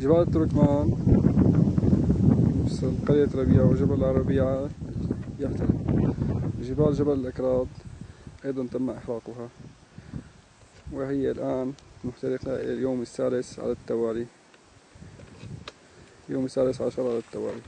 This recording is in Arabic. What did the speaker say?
جبال التركمان مثل قرية ربيعة وجبل ربيعة يحترق جبال جبل الأكراد. أيضا تم إحراقها. وهي الآن محترقة اليوم الثالث على التوالي. يوم الثالث عشر على التوالي.